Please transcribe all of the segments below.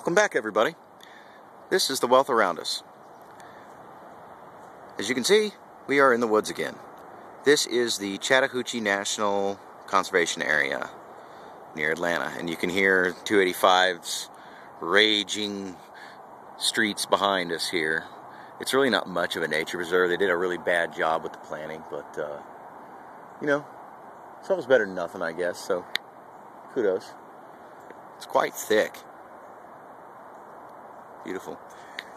Welcome back, everybody. This is the wealth around us. As you can see, we are in the woods again. This is the Chattahoochee National Conservation Area near Atlanta, and you can hear 285's raging streets behind us here. It's really not much of a nature reserve. They did a really bad job with the planning, but, uh, you know, it's always better than nothing, I guess, so kudos. It's quite thick. Beautiful.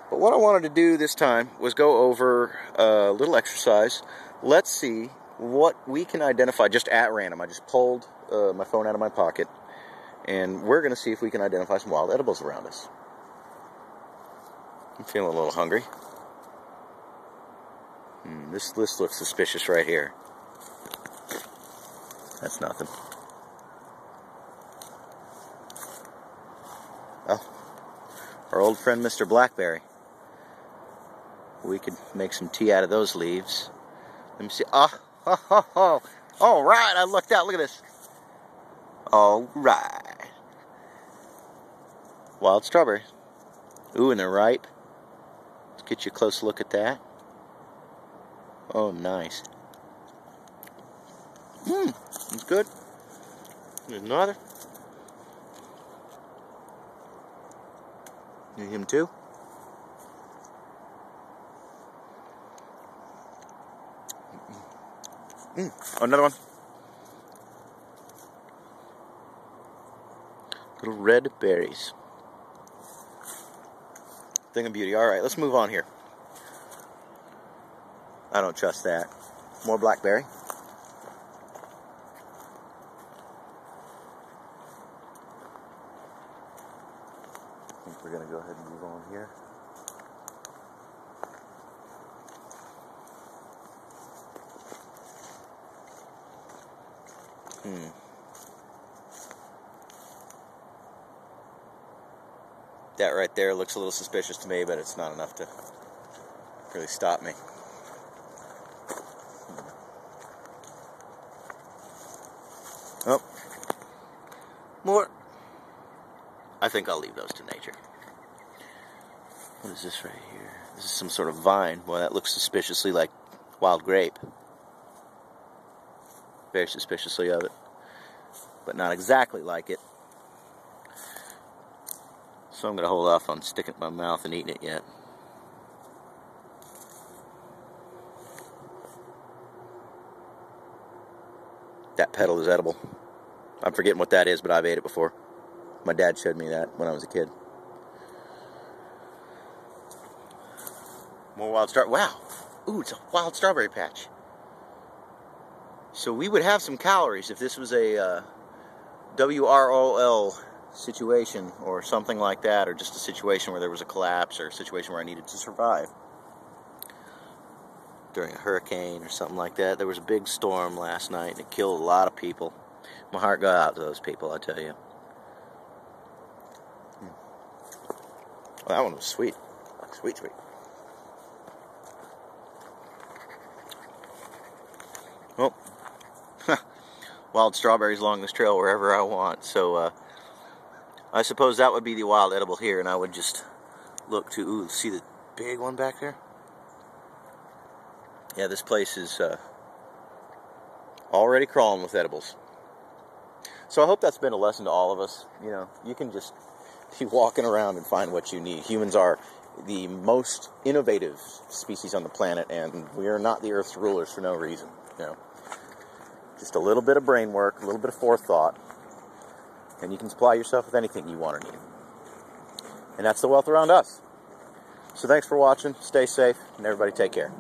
But what I wanted to do this time was go over a little exercise. Let's see what we can identify just at random. I just pulled uh, my phone out of my pocket, and we're going to see if we can identify some wild edibles around us. I'm feeling a little hungry. Hmm, this list looks suspicious right here. That's nothing. Oh, our old friend Mr. Blackberry. We could make some tea out of those leaves. Let me see. Oh, oh, oh, oh. All right, I looked out. Look at this. All right. Wild strawberries. Ooh, and they're ripe. Let's get you a close look at that. Oh, nice. Hmm, it's good. There's another. Need him too? Mm, another one. Little red berries. Thing of beauty. All right, let's move on here. I don't trust that. More blackberry. We're going to go ahead and move on here. Hmm. That right there looks a little suspicious to me, but it's not enough to really stop me. Oh. More. I think I'll leave those to nature. What is this right here? This is some sort of vine. Boy, that looks suspiciously like wild grape. Very suspiciously of it. But not exactly like it. So I'm going to hold off on sticking it in my mouth and eating it yet. That petal is edible. I'm forgetting what that is, but I've ate it before. My dad showed me that when I was a kid. More wild strawberry. Wow. Ooh, it's a wild strawberry patch. So we would have some calories if this was a uh, WROL situation or something like that, or just a situation where there was a collapse or a situation where I needed to survive during a hurricane or something like that. There was a big storm last night and it killed a lot of people. My heart got out to those people, I tell you. Well, that one was sweet. Sweet, sweet. Well, wild strawberries along this trail wherever I want. So, uh, I suppose that would be the wild edible here, and I would just look to, ooh, see the big one back there? Yeah, this place is uh, already crawling with edibles. So I hope that's been a lesson to all of us. You know, you can just be walking around and find what you need. Humans are the most innovative species on the planet, and we are not the Earth's rulers for no reason. You know, just a little bit of brain work, a little bit of forethought, and you can supply yourself with anything you want or need. And that's the wealth around us. So thanks for watching. Stay safe, and everybody take care.